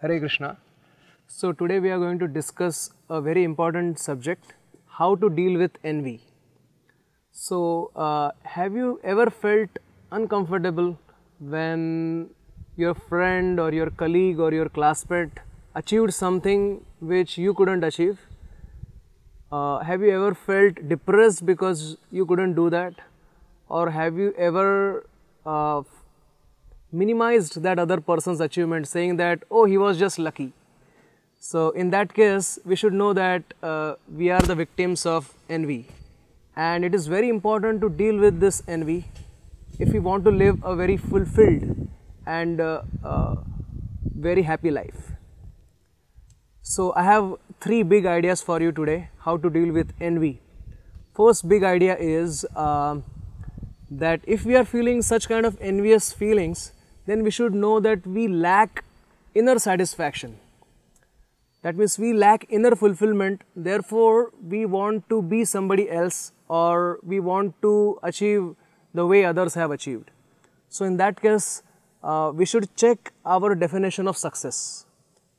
Hare Krishna. So, today we are going to discuss a very important subject how to deal with envy. So, uh, have you ever felt uncomfortable when your friend or your colleague or your classmate achieved something which you couldn't achieve? Uh, have you ever felt depressed because you couldn't do that? Or have you ever uh, minimized that other person's achievement, saying that, oh, he was just lucky? So, in that case, we should know that uh, we are the victims of envy, and it is very important to deal with this envy if we want to live a very fulfilled and uh, uh, very happy life. So, I have three big ideas for you today how to deal with envy. First big idea is uh, that if we are feeling such kind of envious feelings, then we should know that we lack inner satisfaction. That means we lack inner fulfillment, therefore, we want to be somebody else or we want to achieve the way others have achieved. So, in that case, uh, we should check our definition of success.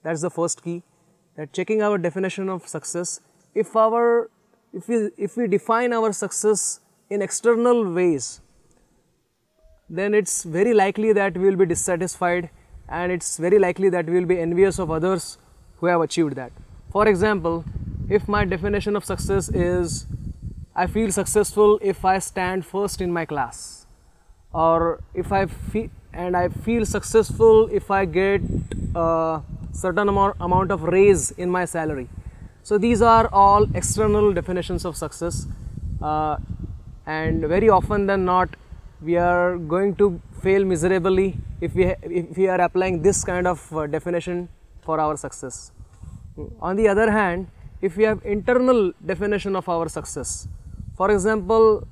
That's the first key. That checking our definition of success. If our if we if we define our success in external ways, then it's very likely that we will be dissatisfied and it's very likely that we will be envious of others who have achieved that. For example, if my definition of success is I feel successful if I stand first in my class, or if I feel and I feel successful if I get a certain amount, amount of raise in my salary. So these are all external definitions of success, uh, and very often than not, we are going to fail miserably if we if we are applying this kind of uh, definition for our success. On the other hand, if we have internal definition of our success, for example,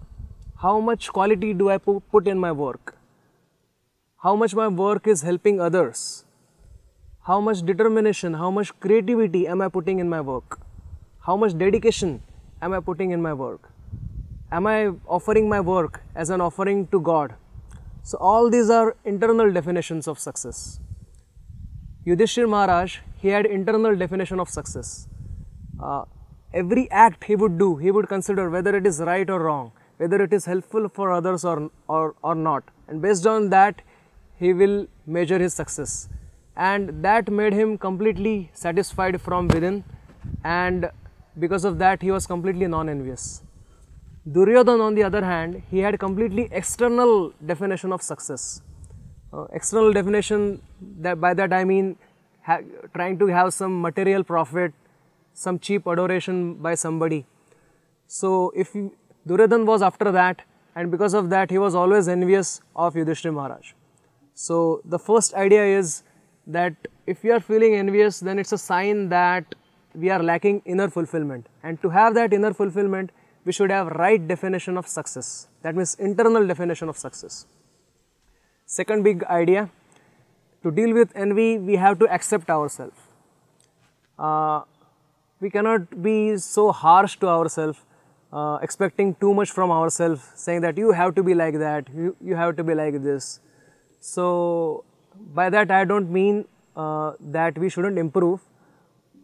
how much quality do I put in my work? How much my work is helping others? How much determination, how much creativity am I putting in my work? How much dedication am I putting in my work? Am I offering my work as an offering to God? So, all these are internal definitions of success. Yudhishthir Maharaj, he had internal definition of success. Uh, every act he would do, he would consider whether it is right or wrong, whether it is helpful for others or, or, or not. And based on that, he will measure his success. And that made him completely satisfied from within, and because of that, he was completely non envious. Duryodhan, on the other hand, he had completely external definition of success. Uh, external definition that by that I mean trying to have some material profit, some cheap adoration by somebody. So if Duryodhan was after that, and because of that he was always envious of Yudhishthira Maharaj. So the first idea is that if we are feeling envious, then it's a sign that we are lacking inner fulfillment. And to have that inner fulfillment, we should have right definition of success. That means internal definition of success. Second big idea, to deal with envy, we have to accept ourselves. Uh, we cannot be so harsh to ourselves, uh, expecting too much from ourselves, saying that you have to be like that, you, you have to be like this. So, by that I don't mean uh, that we shouldn't improve,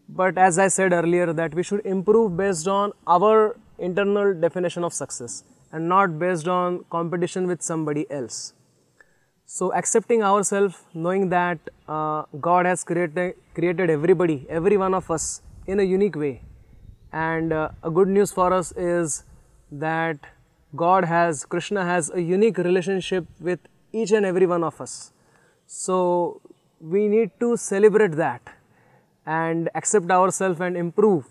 but as I said earlier, that we should improve based on our internal definition of success and not based on competition with somebody else. So, accepting ourselves, knowing that uh, God has created, created everybody, every one of us in a unique way. And uh, a good news for us is that God has, Krishna has a unique relationship with each and every one of us. So, we need to celebrate that and accept ourselves and improve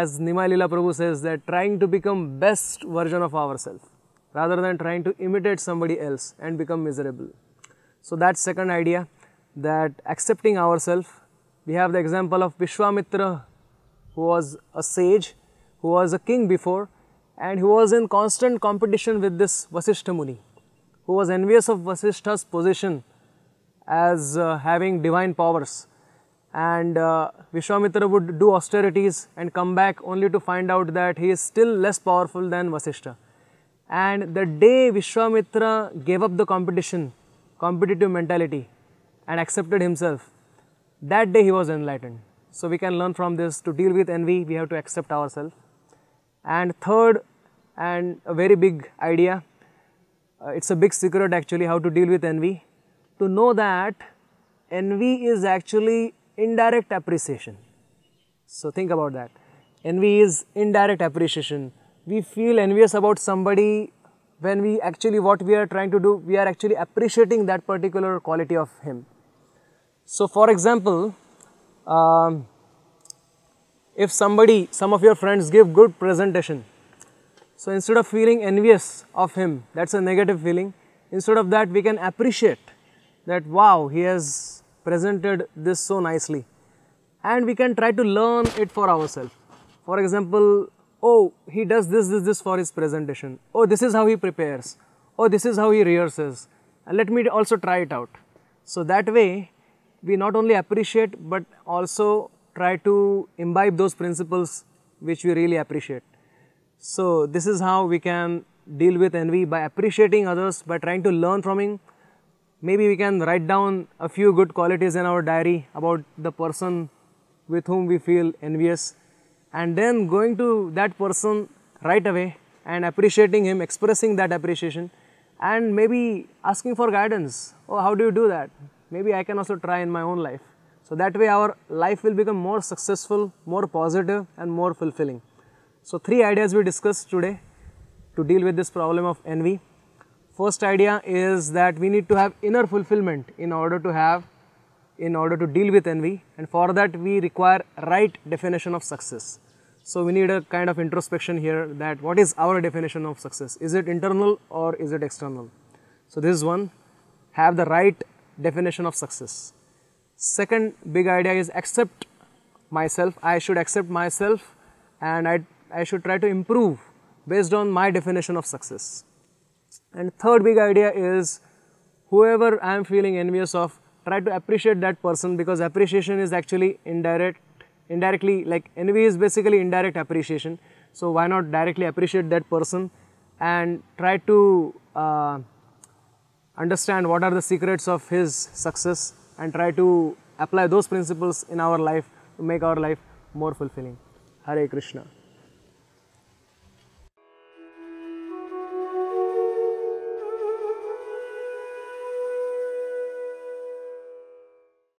as Nimai Lila Prabhu says that trying to become best version of ourselves rather than trying to imitate somebody else and become miserable. So that's second idea that accepting ourselves. We have the example of Vishwamitra who was a sage, who was a king before and who was in constant competition with this Vasishtha Muni, who was envious of Vasishtha's position as uh, having divine powers and uh, Vishwamitra would do austerities and come back only to find out that he is still less powerful than Vasishtha. And the day Vishwamitra gave up the competition, competitive mentality and accepted himself, That day he was enlightened. So we can learn from this to deal with envy, we have to accept ourselves. And third, and a very big idea, uh, it's a big secret actually how to deal with envy. To know that envy is actually indirect appreciation. So think about that. Envy is indirect appreciation. We feel envious about somebody when we actually what we are trying to do, we are actually appreciating that particular quality of him. So for example, um, if somebody, some of your friends give good presentation, so instead of feeling envious of him, that's a negative feeling, instead of that we can appreciate that wow, he has presented this so nicely and we can try to learn it for ourselves. For example, oh, he does this, this, this for his presentation. Oh, this is how he prepares. Oh, this is how he rehearses. And let me also try it out. So that way, we not only appreciate but also try to imbibe those principles which we really appreciate. So this is how we can deal with envy by appreciating others, by trying to learn from him. Maybe we can write down a few good qualities in our diary about the person with whom we feel envious and then going to that person right away and appreciating him, expressing that appreciation and maybe asking for guidance. Oh, how do you do that? Maybe I can also try in my own life. So that way our life will become more successful, more positive and more fulfilling. So three ideas we discussed today to deal with this problem of envy. First idea is that we need to have inner fulfillment in order to have in order to deal with envy and for that we require right definition of success. So we need a kind of introspection here that what is our definition of success? Is it internal or is it external? So this is one, have the right definition of success. Second big idea is accept myself. I should accept myself and I, I should try to improve based on my definition of success. And third big idea is whoever I am feeling envious of, try to appreciate that person because appreciation is actually indirect indirectly like envy is basically indirect appreciation. So why not directly appreciate that person and try to uh, understand what are the secrets of his success and try to apply those principles in our life to make our life more fulfilling. Hare krishna